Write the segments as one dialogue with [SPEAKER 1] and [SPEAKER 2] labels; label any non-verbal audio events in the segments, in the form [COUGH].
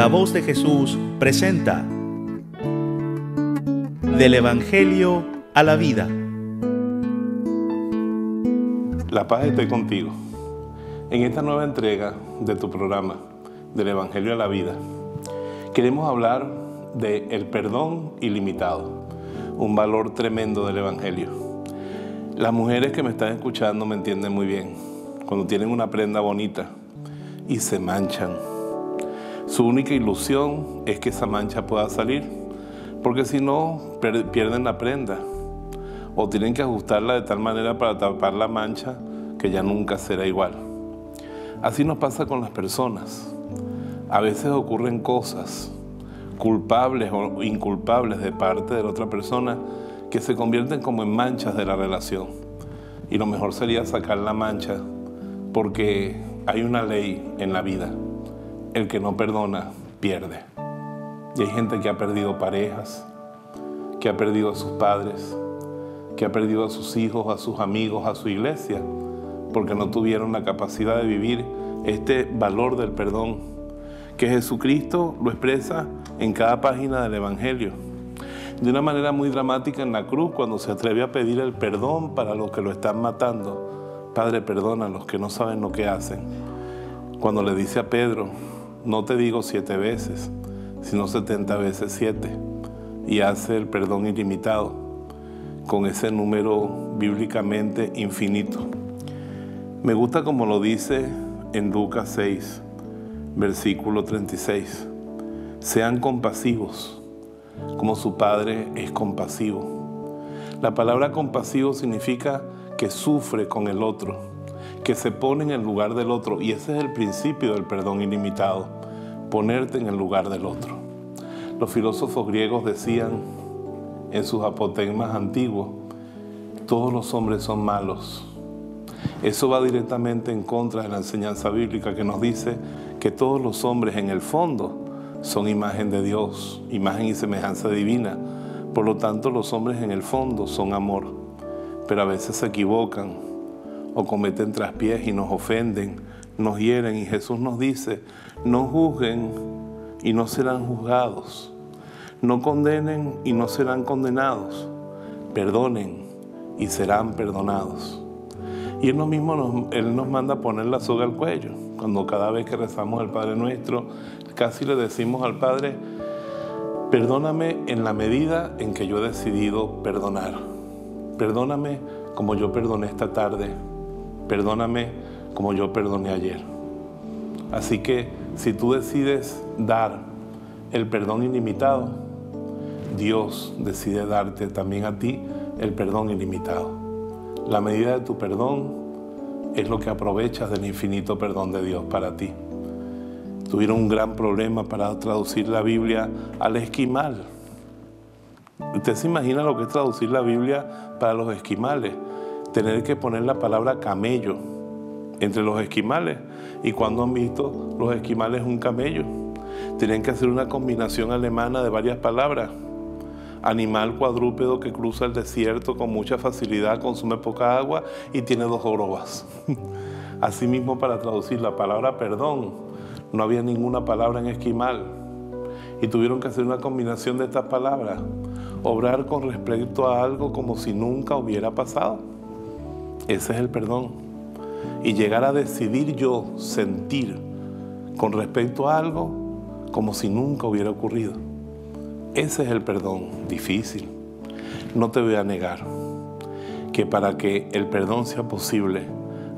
[SPEAKER 1] La voz de Jesús presenta Del Evangelio a la vida.
[SPEAKER 2] La paz esté contigo. En esta nueva entrega de tu programa, Del Evangelio a la vida, queremos hablar de el perdón ilimitado, un valor tremendo del Evangelio. Las mujeres que me están escuchando me entienden muy bien. Cuando tienen una prenda bonita y se manchan, su única ilusión es que esa mancha pueda salir, porque si no, pierden la prenda o tienen que ajustarla de tal manera para tapar la mancha que ya nunca será igual. Así nos pasa con las personas. A veces ocurren cosas culpables o inculpables de parte de la otra persona que se convierten como en manchas de la relación. Y lo mejor sería sacar la mancha porque hay una ley en la vida el que no perdona pierde. Y hay gente que ha perdido parejas, que ha perdido a sus padres, que ha perdido a sus hijos, a sus amigos, a su iglesia, porque no tuvieron la capacidad de vivir este valor del perdón, que Jesucristo lo expresa en cada página del Evangelio. De una manera muy dramática en la cruz, cuando se atreve a pedir el perdón para los que lo están matando. Padre, perdona a los que no saben lo que hacen. Cuando le dice a Pedro, no te digo siete veces, sino setenta veces siete, y hace el perdón ilimitado con ese número bíblicamente infinito. Me gusta como lo dice en Lucas 6, versículo 36. Sean compasivos, como su Padre es compasivo. La palabra compasivo significa que sufre con el otro que se pone en el lugar del otro. Y ese es el principio del perdón ilimitado, ponerte en el lugar del otro. Los filósofos griegos decían en sus apotegmas antiguos, todos los hombres son malos. Eso va directamente en contra de la enseñanza bíblica que nos dice que todos los hombres en el fondo son imagen de Dios, imagen y semejanza divina. Por lo tanto, los hombres en el fondo son amor, pero a veces se equivocan o cometen traspiés y nos ofenden, nos hieren. Y Jesús nos dice, no juzguen y no serán juzgados. No condenen y no serán condenados. Perdonen y serán perdonados. Y Él, mismo nos, él nos manda poner la soga al cuello. Cuando cada vez que rezamos el Padre Nuestro, casi le decimos al Padre, perdóname en la medida en que yo he decidido perdonar. Perdóname como yo perdoné esta tarde perdóname como yo perdoné ayer. Así que si tú decides dar el perdón ilimitado, Dios decide darte también a ti el perdón ilimitado. La medida de tu perdón es lo que aprovechas del infinito perdón de Dios para ti. Tuvieron un gran problema para traducir la Biblia al esquimal. ¿Usted se imagina lo que es traducir la Biblia para los esquimales? Tener que poner la palabra camello entre los esquimales. ¿Y cuando han visto los esquimales un camello? Tienen que hacer una combinación alemana de varias palabras. Animal cuadrúpedo que cruza el desierto con mucha facilidad, consume poca agua y tiene dos jorobas. [LAUGHS] Asimismo, para traducir la palabra perdón, no había ninguna palabra en esquimal. Y tuvieron que hacer una combinación de estas palabras. Obrar con respecto a algo como si nunca hubiera pasado. Ese es el perdón. Y llegar a decidir yo sentir con respecto a algo como si nunca hubiera ocurrido. Ese es el perdón difícil. No te voy a negar que para que el perdón sea posible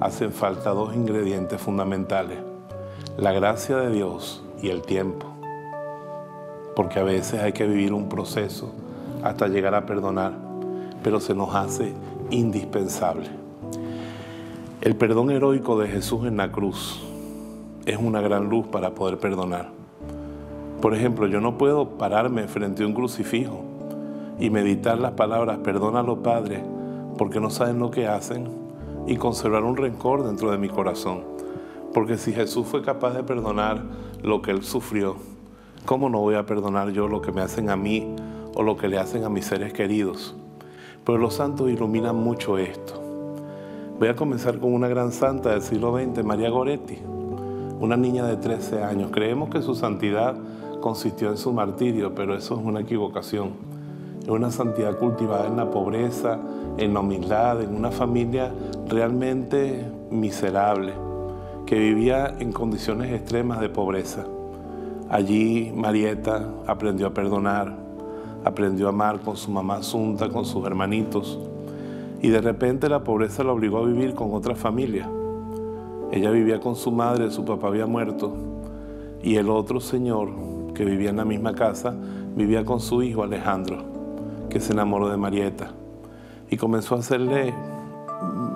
[SPEAKER 2] hacen falta dos ingredientes fundamentales. La gracia de Dios y el tiempo. Porque a veces hay que vivir un proceso hasta llegar a perdonar, pero se nos hace indispensable. El perdón heroico de Jesús en la cruz es una gran luz para poder perdonar. Por ejemplo, yo no puedo pararme frente a un crucifijo y meditar las palabras, perdónalo Padre, porque no saben lo que hacen, y conservar un rencor dentro de mi corazón. Porque si Jesús fue capaz de perdonar lo que Él sufrió, ¿cómo no voy a perdonar yo lo que me hacen a mí o lo que le hacen a mis seres queridos? Pero los santos iluminan mucho esto. Voy a comenzar con una gran santa del siglo XX, María Goretti, una niña de 13 años. Creemos que su santidad consistió en su martirio, pero eso es una equivocación. Es una santidad cultivada en la pobreza, en la humildad, en una familia realmente miserable, que vivía en condiciones extremas de pobreza. Allí Marieta aprendió a perdonar, aprendió a amar con su mamá Asunta, con sus hermanitos, y de repente la pobreza la obligó a vivir con otra familia. Ella vivía con su madre, su papá había muerto, y el otro señor que vivía en la misma casa vivía con su hijo Alejandro, que se enamoró de Marieta, y comenzó a hacerle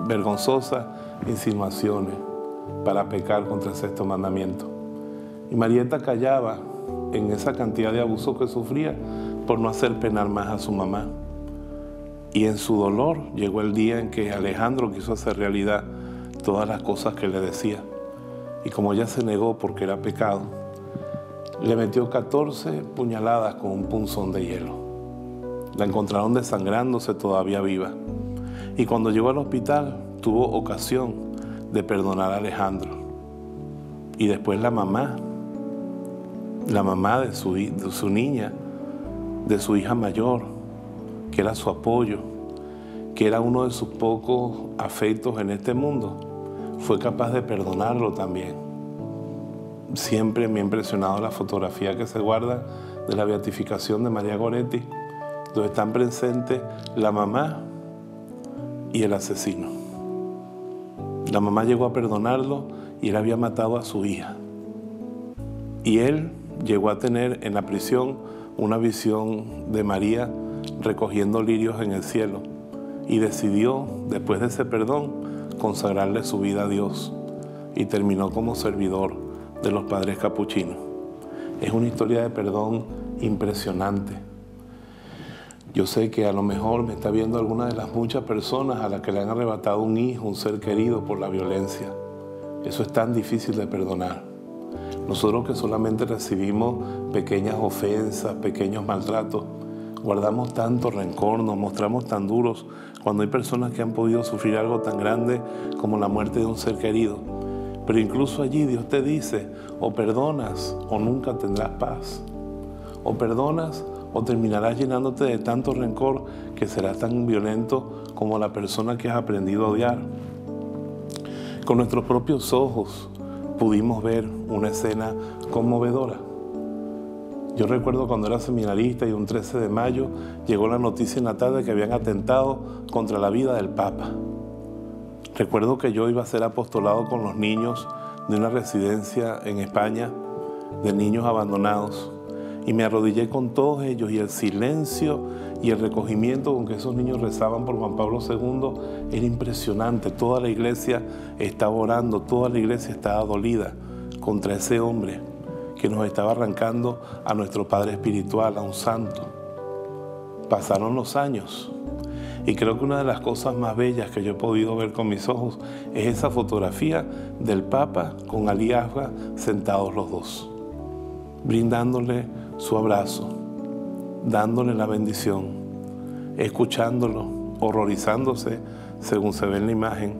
[SPEAKER 2] vergonzosas insinuaciones para pecar contra el sexto mandamiento. Y Marieta callaba en esa cantidad de abuso que sufría por no hacer penar más a su mamá. Y en su dolor llegó el día en que Alejandro quiso hacer realidad todas las cosas que le decía. Y como ella se negó porque era pecado, le metió 14 puñaladas con un punzón de hielo. La encontraron desangrándose todavía viva. Y cuando llegó al hospital tuvo ocasión de perdonar a Alejandro. Y después la mamá, la mamá de su, de su niña, de su hija mayor, que era su apoyo, que era uno de sus pocos afectos en este mundo, fue capaz de perdonarlo también. Siempre me ha impresionado la fotografía que se guarda de la beatificación de María Goretti, donde están presentes la mamá y el asesino. La mamá llegó a perdonarlo y él había matado a su hija. Y él llegó a tener en la prisión una visión de María recogiendo lirios en el cielo y decidió, después de ese perdón, consagrarle su vida a Dios y terminó como servidor de los padres capuchinos. Es una historia de perdón impresionante. Yo sé que a lo mejor me está viendo alguna de las muchas personas a las que le han arrebatado un hijo, un ser querido por la violencia. Eso es tan difícil de perdonar. Nosotros que solamente recibimos pequeñas ofensas, pequeños maltratos, guardamos tanto rencor, nos mostramos tan duros cuando hay personas que han podido sufrir algo tan grande como la muerte de un ser querido. Pero incluso allí Dios te dice, o perdonas o nunca tendrás paz. O perdonas o terminarás llenándote de tanto rencor que serás tan violento como la persona que has aprendido a odiar. Con nuestros propios ojos pudimos ver una escena conmovedora. Yo recuerdo cuando era seminarista y un 13 de mayo llegó la noticia en la tarde que habían atentado contra la vida del Papa. Recuerdo que yo iba a ser apostolado con los niños de una residencia en España de niños abandonados y me arrodillé con todos ellos y el silencio y el recogimiento con que esos niños rezaban por Juan Pablo II era impresionante. Toda la iglesia estaba orando, toda la iglesia estaba dolida contra ese hombre que nos estaba arrancando a nuestro Padre Espiritual, a un santo. Pasaron los años y creo que una de las cosas más bellas que yo he podido ver con mis ojos es esa fotografía del Papa con Ali sentados los dos, brindándole su abrazo, dándole la bendición, escuchándolo, horrorizándose según se ve en la imagen,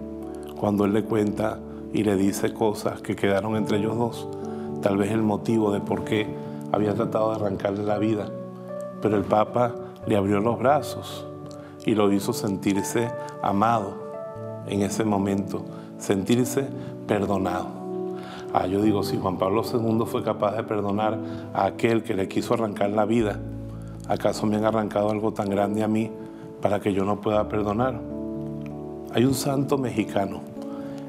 [SPEAKER 2] cuando él le cuenta y le dice cosas que quedaron entre ellos dos, tal vez el motivo de por qué había tratado de arrancarle la vida. Pero el Papa le abrió los brazos y lo hizo sentirse amado en ese momento, sentirse perdonado. Ah, yo digo, si Juan Pablo II fue capaz de perdonar a aquel que le quiso arrancar la vida, ¿acaso me han arrancado algo tan grande a mí para que yo no pueda perdonar? Hay un santo mexicano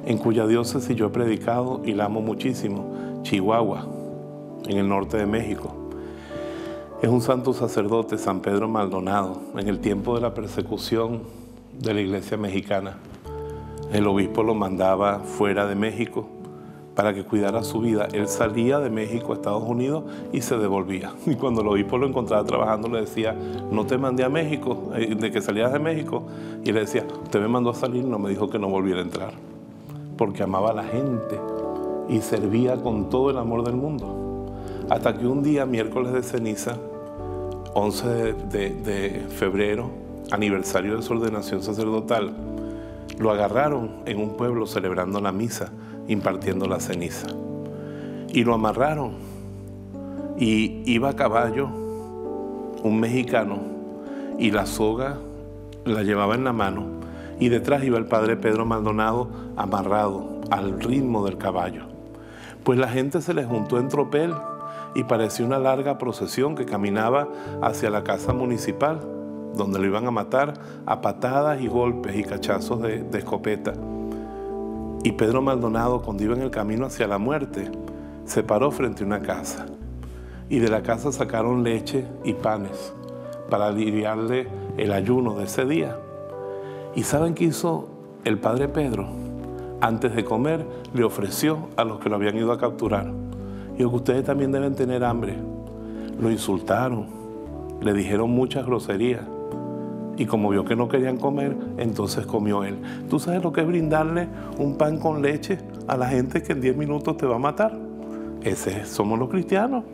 [SPEAKER 2] en cuya diócesis yo he predicado y la amo muchísimo, Chihuahua, en el norte de México. Es un santo sacerdote, San Pedro Maldonado, en el tiempo de la persecución de la iglesia mexicana. El obispo lo mandaba fuera de México para que cuidara su vida. Él salía de México a Estados Unidos y se devolvía. Y cuando el obispo lo encontraba trabajando, le decía, no te mandé a México, eh, de que salías de México. Y le decía, usted me mandó a salir, no me dijo que no volviera a entrar. Porque amaba a la gente y servía con todo el amor del mundo. Hasta que un día, miércoles de ceniza, 11 de, de febrero, aniversario de su ordenación sacerdotal, lo agarraron en un pueblo celebrando la misa impartiendo la ceniza. y lo amarraron. Y iba a caballo un mexicano y la soga la llevaba en la mano y detrás iba el padre Pedro Maldonado amarrado al ritmo del caballo. Pues la gente se le juntó en tropel y parecía una larga procesión que caminaba hacia la casa municipal, donde lo iban a matar a patadas y golpes y cachazos de, de escopeta. Y Pedro Maldonado, cuando iba en el camino hacia la muerte, se paró frente a una casa. Y de la casa sacaron leche y panes para aliviarle el ayuno de ese día. ¿Y saben qué hizo el padre Pedro? Antes de comer, le ofreció a los que lo habían ido a capturar. Y que ustedes también deben tener hambre. Lo insultaron, le dijeron muchas groserías. Y como vio que no querían comer, entonces comió él. ¿Tú sabes lo que es brindarle un pan con leche a la gente que en 10 minutos te va a matar? Ese somos los cristianos,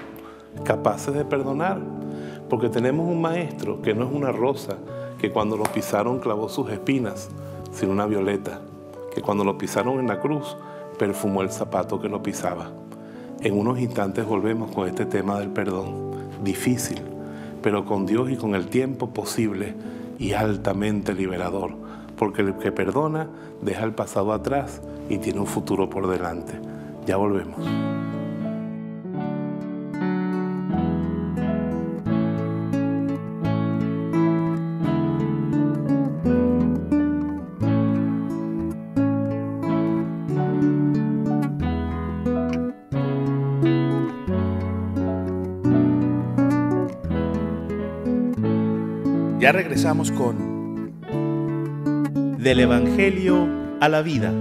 [SPEAKER 2] capaces de perdonar. Porque tenemos un maestro que no es una rosa, que cuando lo pisaron clavó sus espinas, sino una violeta, que cuando lo pisaron en la cruz perfumó el zapato que lo pisaba. En unos instantes volvemos con este tema del perdón, difícil, pero con Dios y con el tiempo posible y altamente liberador, porque el que perdona deja el pasado atrás y tiene un futuro por delante. Ya volvemos.
[SPEAKER 1] Ya regresamos con Del Evangelio a la vida